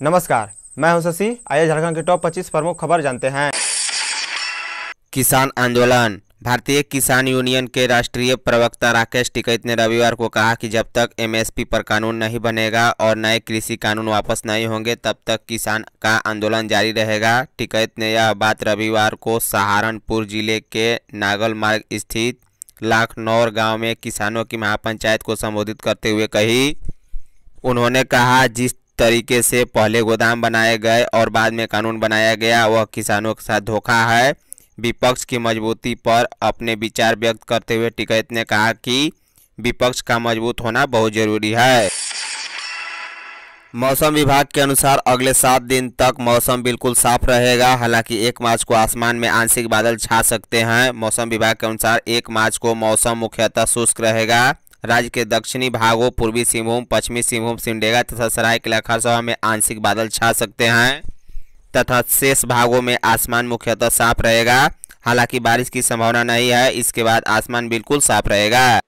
नमस्कार, मैं हूँ शशि। आइए झारखंड के टॉप 25 प्रमुख खबर जानते हैं। किसान आंदोलन। भारतीय किसान यूनियन के राष्ट्रीय प्रवक्ता राकेश टिकैत ने रविवार को कहा कि जब तक एमएसपी पर कानून नहीं बनेगा और नए कृषि कानून वापस नहीं होंगे, तब तक किसान का आंदोलन जारी रहेगा। टिकैत ने यह बात रविवार को सहारनपुर ज़िले के नागल मार्ग स्थित लाखनौर गाँव में किसानों की महापंचायत को संबोधित करते हुए कही। उन्होंने कहा, जिस तरीके से पहले गोदाम बनाए गए और बाद में कानून बनाया गया। वह किसानों के साथ धोखा है। विपक्ष की मजबूती पर अपने विचार व्यक्त करते हुए टिकैत ने कहा कि विपक्ष का मज़बूत होना बहुत ज़रूरी है। मौसम विभाग के अनुसार अगले सात दिन तक मौसम बिल्कुल साफ़ रहेगा। हालाँकि एक मार्च को आसमान में आंशिक बादल छा सकते हैं। मौसम विभाग के अनुसार एक मार्च को मौसम मुख्यतः शुष्क रहेगा। राज्य के दक्षिणी भागों, पूर्वी सिंहभूम, पश्चिमी सिंहभूम, सिमडेगा तथा सरायकला खरसावा में आंशिक बादल छा सकते हैं तथा शेष भागों में आसमान मुख्यतः साफ़ रहेगा। हालाँकि बारिश की संभावना नहीं है, इसके बाद आसमान बिल्कुल साफ़ रहेगा।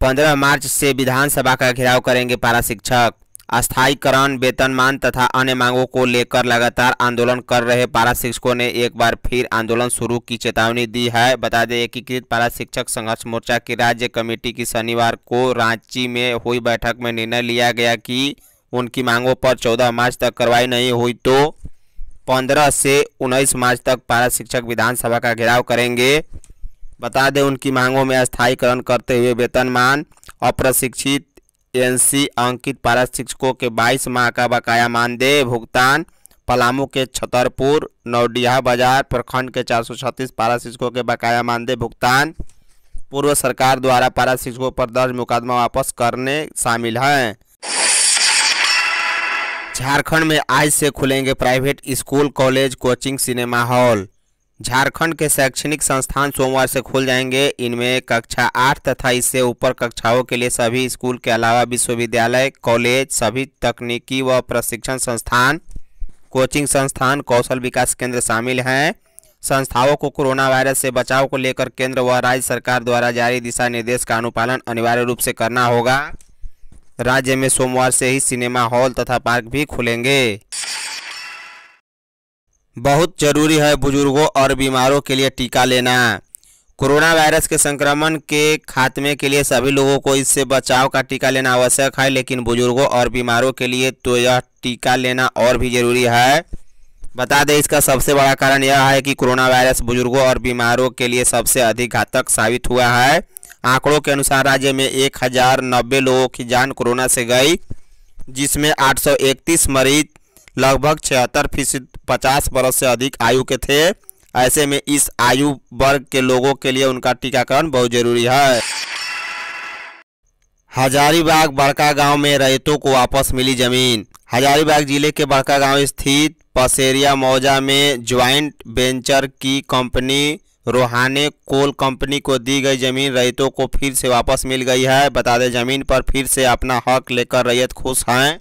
15 मार्च से विधानसभा का घेराव करेंगे पारा शिक्षक। अस्थायीकरण वेतनमान तथा अन्य मांगों को लेकर लगातार आंदोलन कर रहे पारा शिक्षकों ने एक बार फिर आंदोलन शुरू की चेतावनी दी है। बता दें एकीकृत पारा शिक्षक संघर्ष मोर्चा की राज्य कमेटी की शनिवार को रांची में हुई बैठक में निर्णय लिया गया कि उनकी मांगों पर 14 मार्च तक कार्रवाई नहीं हुई तो 15 से 19 मार्च तक पारा शिक्षक विधानसभा का घेराव करेंगे। बता दें उनकी मांगों में स्थायीकरण करते हुए वेतनमान अप्रशिक्षित एनसी अंकित पारा शिक्षकों के 22 माह का बकाया मानदेय भुगतान पलामू के छतरपुर नौडिया बाज़ार प्रखंड के चार पारा शिक्षकों के बकाया मानदेय भुगतान पूर्व सरकार द्वारा पारा शिक्षकों पर दर्ज मुकदमा वापस करने शामिल हैं। झारखंड में आज से खुलेंगे private school, college, coaching, cinema hall. Jharkhand के शैक्षणिक संस्थान सोमवार से खुल जाएँगे। इनमें कक्षा आठ तथा इससे ऊपर कक्षाओं के लिए सभी स्कूल के अलावा विश्वविद्यालय, कॉलेज, सभी तकनीकी व प्रशिक्षण संस्थान, कोचिंग संस्थान, कौशल विकास केंद्र शामिल हैं। संस्थाओं को कोरोना वायरस से बचाव को लेकर केंद्र व राज्य सरकार द्वारा जारी दिशा निर्देश का अनुपालन अनिवार्य रूप से करना होगा। राज्य में सोमवार से ही सिनेमा हॉल तथा पार्क भी खुलेंगे। बहुत ज़रूरी है बुज़ुर्गों और बीमारों के लिए टीका लेना। कोरोना वायरस के संक्रमण के खात्मे के लिए सभी लोगों को इससे बचाव का टीका लेना आवश्यक है, लेकिन बुज़ुर्गों और बीमारों के लिए तो यह टीका लेना और भी ज़रूरी है। बता दें, इसका सबसे बड़ा कारण यह है कि कोरोना वायरस बुज़ुर्गों और बीमारों के लिए सबसे अधिक घातक साबित हुआ है। आंकड़ों के अनुसार राज्य में एक हज़ार नब्बे लोगों की जान कोरोना से गई, जिसमें 831 मरीज़ लगभग छिहत्तर फ़ीसद, पचास बरस से अधिक आयु के थे। ऐसे में इस आयु वर्ग के लोगों के लिए उनका टीकाकरण बहुत ज़रूरी है। हजारीबाग, बड़का गाँव में रैयतों को वापस मिली ज़मीन। हजारीबाग ज़िले के बड़का गाँव स्थित पसेरिया मौजा में ज्वाइंट वेंचर की कंपनी, रोहाने कोल कंपनी को दी गई ज़मीन रैयतों को फिर से वापस मिल गई है। बता दें, ज़मीन पर फिर से अपना हक लेकर रैयत खुश हैं।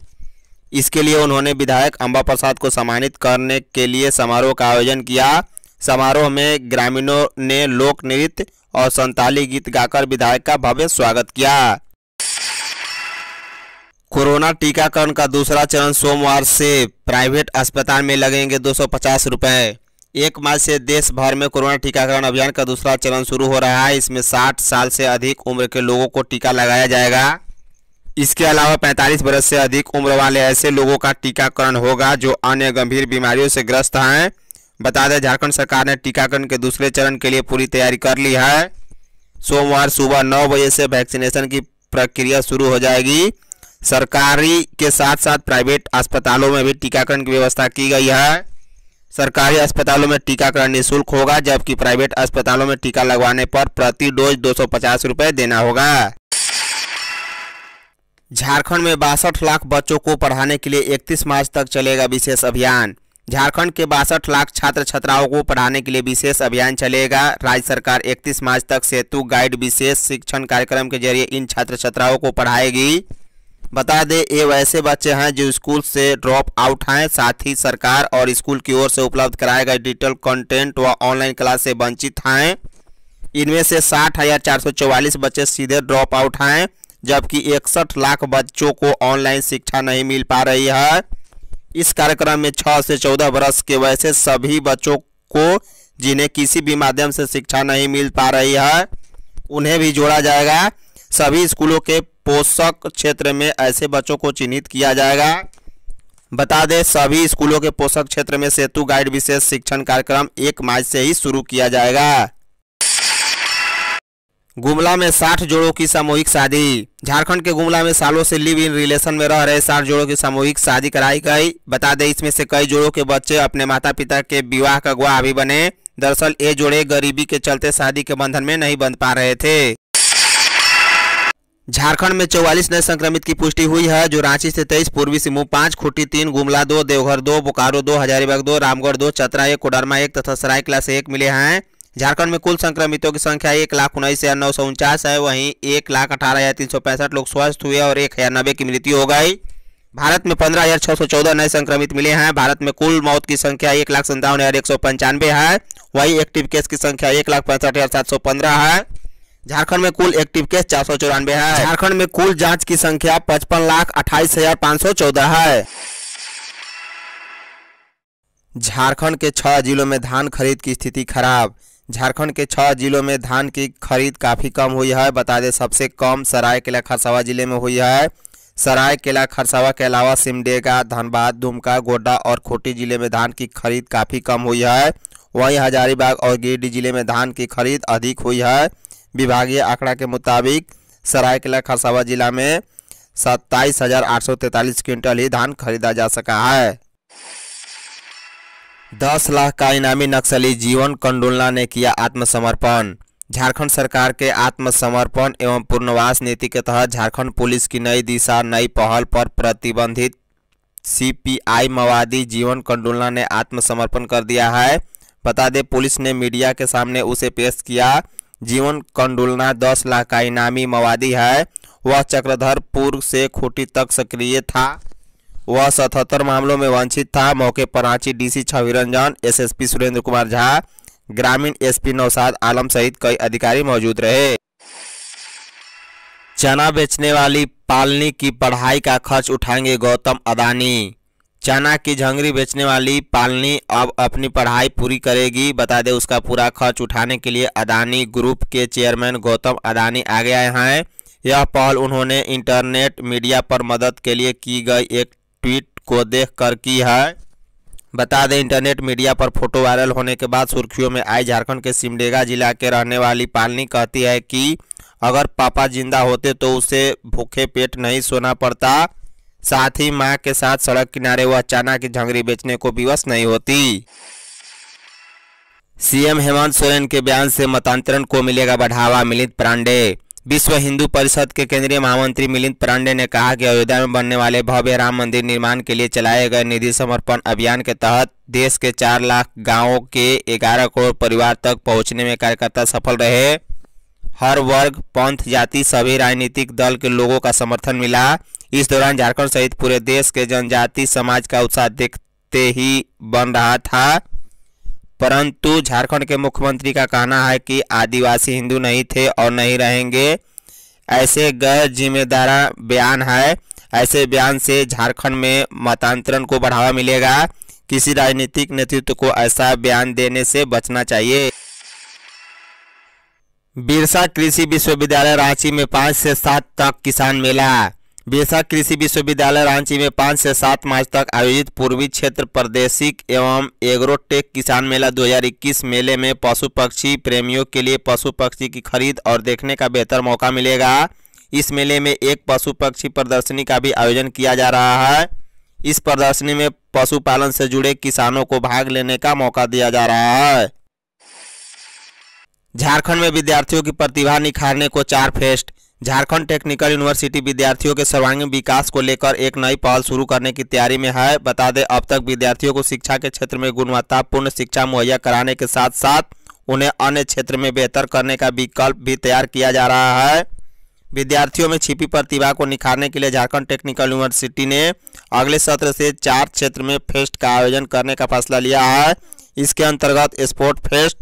इसके लिए उन्होंने विधायक अंबा प्रसाद को सम्मानित करने के लिए समारोह का आयोजन किया। समारोह में ग्रामीणों ने लोक नृत्य और संताली गीत गाकर विधायक का भव्य स्वागत किया। कोरोना टीकाकरण का दूसरा चरण सोमवार से प्राइवेट अस्पताल में लगेंगे दो सौ रुपए। एक मार्च से देश भर में कोरोना टीकाकरण अभियान का दूसरा चरण शुरू हो रहा है। इसमें 60 साल से अधिक उम्र के लोगों को टीका लगाया जाएगा। इसके अलावा 45 वर्ष से अधिक उम्र वाले ऐसे लोगों का टीकाकरण होगा जो अन्य गंभीर बीमारियों से ग्रस्त हैं। बता दें, झारखंड सरकार ने टीकाकरण के दूसरे चरण के लिए पूरी तैयारी कर ली है। सोमवार सुबह नौ बजे से वैक्सीनेशन की प्रक्रिया शुरू हो जाएगी। सरकारी के साथ साथ प्राइवेट अस्पतालों में भी टीकाकरण की व्यवस्था की गई है। सरकारी अस्पतालों में टीकाकरण निःशुल्क होगा, जबकि प्राइवेट अस्पतालों में टीका लगवाने पर प्रति डोज दो सौ देना होगा। झारखंड में बासठ लाख बच्चों को पढ़ाने के लिए 31 मार्च तक चलेगा विशेष अभियान। झारखंड के बासठ लाख छात्र छात्राओं को पढ़ाने के लिए विशेष अभियान चलेगा। राज्य सरकार 31 मार्च तक सेतु गाइड विशेष शिक्षण कार्यक्रम के ज़रिए इन छात्र छात्राओं को पढ़ाएगी। बता दें, ये वैसे बच्चे हैं जो स्कूल से ड्रॉप आउट हैं। साथ ही सरकार और स्कूल की ओर से उपलब्ध कराए गए डिजिटल कंटेंट व ऑनलाइन क्लास से वंचित हैं। इनमें से साठ बच्चे सीधे ड्रॉप आउट हैं। जबकि इकसठ लाख बच्चों को ऑनलाइन शिक्षा नहीं मिल पा रही है। इस कार्यक्रम में 6 से 14 वर्ष के वैसे सभी बच्चों को जिन्हें किसी भी माध्यम से शिक्षा नहीं मिल पा रही है, उन्हें भी जोड़ा जाएगा। सभी स्कूलों के पोषक क्षेत्र में ऐसे बच्चों को चिन्हित किया जाएगा। बता दें, सभी स्कूलों के पोषक क्षेत्र में सेतु गाइड विशेष शिक्षण कार्यक्रम एक मार्च से ही शुरू किया जाएगा। गुमला में 60 जोड़ों की सामूहिक शादी। झारखंड के गुमला में सालों से लिव इन रिलेशन में रह रहे 60 जोड़ों की सामूहिक शादी कराई गई। बता दें, इसमें से कई जोड़ों के बच्चे अपने माता पिता के विवाह का गवाह भी बने। दरअसल, ये जोड़े गरीबी के चलते शादी के बंधन में नहीं बंध पा रहे थे। झारखंड में 44 नए संक्रमित की पुष्टि हुई है, जो रांची से 23 पूर्वी सिंहभूम पाँच, खूंटी तीन, गुमला दो, देवघर दो, बोकारो दो, हजारीबाग दो, रामगढ़ दो, चतरा एक, कोडरमा एक तथा सरायकला से एक मिले हैं। झारखंड में कुल संक्रमितों की संख्या एक लाख उन्नीस हज़ार नौ सौ उनचास है। वहीं एक लाख अठारह हज़ार तीन सौ पैंसठ लोग स्वस्थ हुए और एक हज़ार नब्बे की मृत्यु हो गई। भारत में पंद्रह हज़ार छह सौ चौदह नए संक्रमित मिले हैं। भारत में कुल मौत की संख्या एक लाख संतावन हज़ार एक सौ पंचानवे है। वहीं एक्टिव केस की संख्या एक लाख पैंसठ हज़ार सात सौ पंद्रह है। झारखंड में कुल एक्टिव केस चार सौ चौरानवे है। झारखंड में कुल जाँच की संख्या पचपन लाख अट्ठाईस हज़ार पाँच सौ चौदह है। झारखंड के छह जिलों में धान खरीद की स्थिति खराब। झारखंड के छह जिलों में धान की खरीद काफ़ी कम हुई है। बता दें, सबसे कम सरायकेला, खरसावा ज़िले में हुई है। सरायकेला, खरसावा के अलावा सिमडेगा, धनबाद, दुमका, गोड्डा और खूंटी ज़िले में धान की खरीद काफ़ी कम हुई है। वहीं हजारीबाग और गिरिडीह ज़िले में धान की खरीद अधिक हुई है। विभागीय आंकड़ा के मुताबिक सरायकेला, खरसावा जिला में सत्ताईस हज़ार आठ सौ तैंतालीस क्विंटल ही धान खरीदा जा सका है। दस लाख का इनामी नक्सली जीवन कंडोलना ने किया आत्मसमर्पण। झारखंड सरकार के आत्मसमर्पण एवं पूर्णवास नीति के तहत झारखंड पुलिस की नई दिशा, नई पहल पर प्रतिबंधित सीपीआई माओवादी जीवन कंडोलना ने आत्मसमर्पण कर दिया है। बता दें, पुलिस ने मीडिया के सामने उसे पेश किया। जीवन कंडोलना दस लाख का इनामी माओवादी है। वह चक्रधरपुर से खूटी तक सक्रिय था। वह सतहत्तर मामलों में वंचित था। मौके पर रांची डीसी छवि रंजन, एसएसपी सुरेंद्र कुमार झा, ग्रामीण एसपी नौसाद आलम सहित कई अधिकारी मौजूद रहे। चना बेचने वाली पालनी की पढ़ाई का खर्च उठाएँगे गौतम अदानी। चना की झंगरी बेचने वाली पालनी अब अपनी पढ़ाई पूरी करेगी। बता दें, उसका पूरा खर्च उठाने के लिए अदानी ग्रुप के चेयरमैन गौतम अदानी आगे आए हैं। यह पहल उन्होंने इंटरनेट मीडिया पर मदद के लिए की गई एक ट्वीट को देख कर की है। बता दें इंटरनेट मीडिया पर फ़ोटो वायरल होने के बाद सुर्खियों में आई झारखंड के सिमडेगा जिला के रहने वाली पालनी कहती है कि अगर पापा ज़िंदा होते तो उसे भूखे पेट नहीं सोना पड़ता। साथ ही माँ के साथ सड़क किनारे वह चना की झंगरी बेचने को विवश नहीं होती। सीएम हेमंत सोरेन के बयान से मतांतरण को मिलेगा बढ़ावा, मिलिंद पांडे विश्व हिंदू परिषद के केंद्रीय महामंत्री मिलिंद पांडे ने कहा कि अयोध्या में बनने वाले भव्य राम मंदिर निर्माण के लिए चलाए गए निधि समर्पण अभियान के तहत देश के चार लाख गाँवों के ग्यारह करोड़ परिवार तक पहुँचने में कार्यकर्ता सफल रहे। हर वर्ग, पंथ, जाति, सभी राजनीतिक दल के लोगों का समर्थन मिला। इस दौरान झारखंड सहित पूरे देश के जनजाति समाज का उत्साह देखते ही बन रहा था। परंतु झारखंड के मुख्यमंत्री का कहना है कि आदिवासी हिंदू नहीं थे और नहीं रहेंगे। ऐसे गैर जिम्मेदारा बयान है। ऐसे बयान से झारखंड में मतांतरण को बढ़ावा मिलेगा। किसी राजनीतिक नेतृत्व को ऐसा बयान देने से बचना चाहिए। बिरसा कृषि विश्वविद्यालय रांची में पाँच से सात तक किसान मेला। बिरसा कृषि विश्वविद्यालय रांची में पाँच से सात मार्च तक आयोजित पूर्वी क्षेत्र प्रादेशिक एवं एग्रोटेक किसान मेला 2021 मेले में पशु पक्षी प्रेमियों के लिए पशु पक्षी की खरीद और देखने का बेहतर मौका मिलेगा। इस मेले में एक पशु पक्षी प्रदर्शनी का भी आयोजन किया जा रहा है। इस प्रदर्शनी में पशुपालन से जुड़े किसानों को भाग लेने का मौका दिया जा रहा है। झारखंड में विद्यार्थियों की प्रतिभा निखारने को चार फेस्ट झारखंड टेक्निकल यूनिवर्सिटी विद्यार्थियों के सर्वांगीण विकास को लेकर एक नई पहल शुरू करने की तैयारी में है। बता दें, अब तक विद्यार्थियों को शिक्षा के क्षेत्र में गुणवत्तापूर्ण शिक्षा मुहैया कराने के साथ साथ उन्हें अन्य क्षेत्र में बेहतर करने का विकल्प भी तैयार किया जा रहा है। विद्यार्थियों में छिपी प्रतिभा को निखारने के लिए झारखंड टेक्निकल यूनिवर्सिटी ने अगले सत्र से चार क्षेत्र में फेस्ट का आयोजन करने का फैसला लिया है। इसके अंतर्गत sport fest,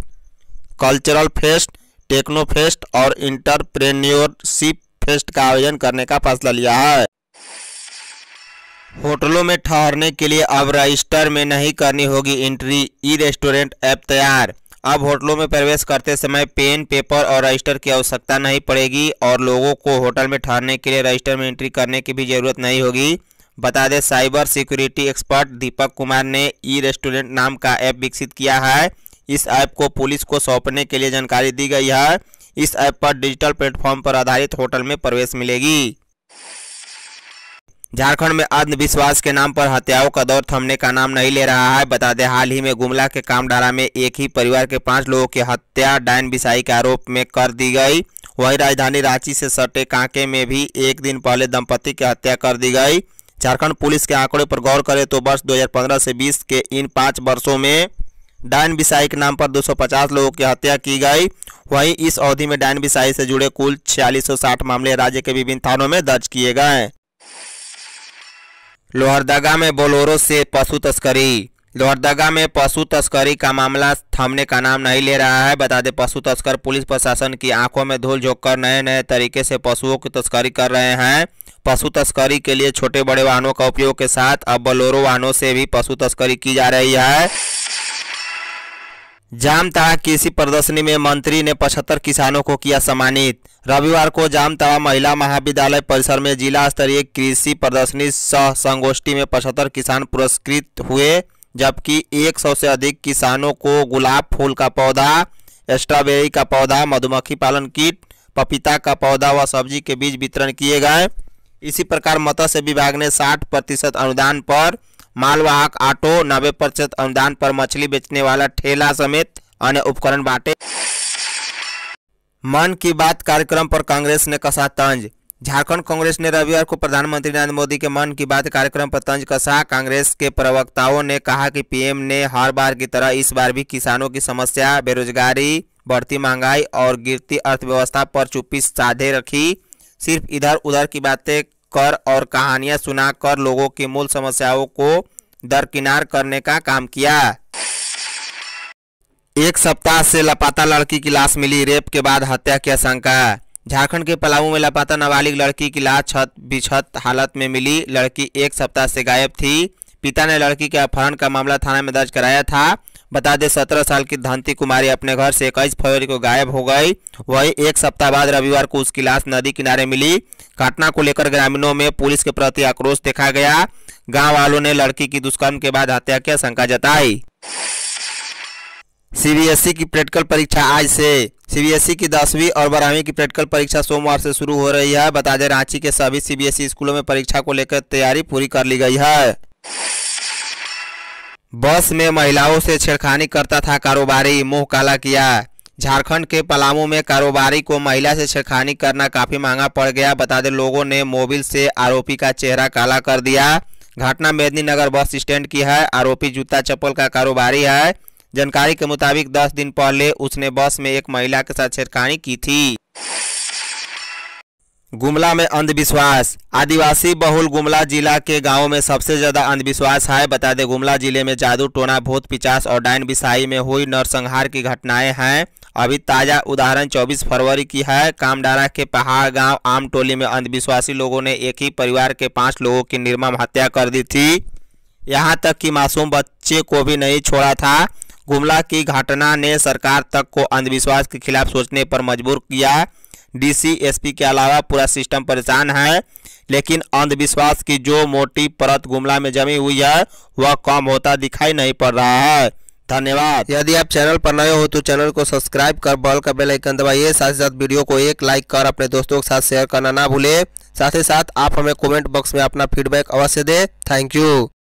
cultural fest techno fest और इंटरप्रेन्योरशिप फेस्ट का आयोजन करने का फैसला लिया है। होटलों में ठहरने के लिए अब रजिस्टर में नहीं करनी होगी एंट्री, ई रेस्टोरेंट ऐप तैयार। अब होटलों में प्रवेश करते समय पेन, पेपर और रजिस्टर की आवश्यकता नहीं पड़ेगी और लोगों को होटल में ठहरने के लिए रजिस्टर में एंट्री करने की भी ज़रूरत नहीं होगी। बता दें, cyber security expert Deepak Kumar ने ई रेस्टोरेंट नाम का ऐप विकसित किया है। इस ऐप को पुलिस को सौंपने के लिए जानकारी दी गई है। इस ऐप पर डिजिटल प्लेटफॉर्म पर आधारित होटल में प्रवेश मिलेगी। झारखंड में अंधविश्वास के नाम पर हत्याओं का दौर थमने का नाम नहीं ले रहा है। बता दें, हाल ही में गुमला के कामडारा में एक ही परिवार के पाँच लोगों की हत्या डायन बिसाई के आरोप में कर दी गई। वहीं राजधानी रांची से सटे कांके में भी एक दिन पहले दंपति की हत्या कर दी गई। झारखंड पुलिस के आंकड़े पर गौर करें तो वर्ष 2015 से 20 के इन पाँच वर्षों में डायन बिसाई के नाम पर 250 लोगों की हत्या की गई। वहीं इस अवधि में डायन बिसाई से जुड़े कुल छियालीस मामले राज्य के विभिन्न थानों में दर्ज किए गए लोहरदगा में बोलोरो से पशु तस्करी। लोहरदगा में पशु तस्करी का मामला थमने का नाम नहीं ले रहा है। बता दें, पशु तस्कर पुलिस प्रशासन की आँखों में धूल झोंक कर नए नए तरीके से पशुओं की तस्करी कर रहे हैं। पशु तस्करी के लिए छोटे बड़े वाहनों का उपयोग के साथ अब बलोरो वाहनों से भी पशु तस्करी की जा रही है। जामताड़ा कृषि प्रदर्शनी में मंत्री ने 75 किसानों को किया सम्मानित। रविवार को जामताड़ा महिला महाविद्यालय परिसर में जिला स्तरीय कृषि प्रदर्शनी सह संगोष्ठी में 75 किसान पुरस्कृत हुए, जबकि 100 से अधिक किसानों को गुलाब फूल का पौधा, स्ट्रॉबेरी का पौधा, मधुमक्खी पालन किट, पपीता का पौधा व सब्ज़ी के बीज वितरण किए गए। इसी प्रकार मत्स्य विभाग ने 60 प्रतिशत अनुदान पर मालवाहक ऑटो नब्बे प्रतिशत अनुदान पर मछली बेचने वाला ठेला समेत अन्य उपकरण बांटे। मन की बात कार्यक्रम पर कांग्रेस ने कसा तंज? झारखंड कांग्रेस ने रविवार को प्रधानमंत्री नरेंद्र मोदी के मन की बात कार्यक्रम पर तंज कसा? कांग्रेस के प्रवक्ताओं ने कहा कि पीएम ने हर बार की तरह इस बार भी किसानों की समस्या, बेरोजगारी, बढ़ती महँगाई और गिरती अर्थव्यवस्था पर चुप्पी साधे रखी। सिर्फ़ इधर उधर की बातें कर और कहानियाँ सुनाकर लोगों की मूल समस्याओं को दरकिनार करने का काम किया। एक सप्ताह से लापता लड़की की लाश मिली, रेप के बाद हत्या की आशंका। झारखंड के पलामू में लापता नाबालिग लड़की की लाश छत, बिछत हालत में मिली। लड़की एक सप्ताह से गायब थी। पिता ने लड़की के अपहरण का मामला थाना में दर्ज कराया था। बता दें, सत्रह साल की धनती कुमारी अपने घर से इक्कीस फरवरी को गायब हो गई। वही एक सप्ताह बाद रविवार को उसकी लाश नदी किनारे मिली। घटना को लेकर ग्रामीणों में पुलिस के प्रति आक्रोश देखा गया। गाँव वालों ने लड़की की दुष्कर्म के बाद हत्या की आशंका जताई। सीबीएसई की प्रैक्टिकल परीक्षा आज से। सीबीएसई की दसवीं और बारहवीं की प्रैक्टिकल परीक्षा सोमवार से शुरू हो रही है। बता दें, रांची के सभी सीबीएसई स्कूलों में परीक्षा को लेकर तैयारी पूरी कर ली गई है। बस में महिलाओं से छेड़खानी करता था कारोबारी। मुँह काला किया। झारखंड के पलामू में कारोबारी को महिला से छेड़खानी करना काफ़ी महँगा पड़ गया। बता दें, लोगों ने मोबिल से आरोपी का चेहरा काला कर दिया। घटना मेदिनीनगर बस स्टैंड की है। आरोपी जूता चप्पल का कारोबारी है। जानकारी के मुताबिक 10 दिन पहले उसने बस में एक महिला के साथ छेड़खानी की थी। गुमला में अंधविश्वास। आदिवासी बहुल गुमला जिला के गाँवों में सबसे ज़्यादा अंधविश्वास है। बता दें, गुमला ज़िले में जादू, टोना, भूत, पिचास और डायन बिसाई में हुई नरसंहार की घटनाएँ हैं। अभी ताज़ा उदाहरण 24 फरवरी की है। कामडारा के पहाड़ गाँव आम टोली में अंधविश्वासी लोगों ने एक ही परिवार के पाँच लोगों की निर्मम हत्या कर दी थी। यहाँ तक कि मासूम बच्चे को भी नहीं छोड़ा था। गुमला की घटना ने सरकार तक को अंधविश्वास के खिलाफ सोचने पर मजबूर किया। डीसी, एसपी के अलावा पूरा सिस्टम परेशान है, लेकिन अंधविश्वास की जो मोटी परत गुमला में जमी हुई है, वह कम होता दिखाई नहीं पड़ रहा है। धन्यवाद। यदि आप चैनल पर नए हो तो चैनल को सब्सक्राइब कर बॉल का बेल आइकन दबाइए, साथ ही साथ वीडियो को एक लाइक कर अपने दोस्तों के साथ शेयर करना ना भूले। साथ ही साथ आप हमें कमेंट बॉक्स में अपना फीडबैक अवश्य दें। Thank you.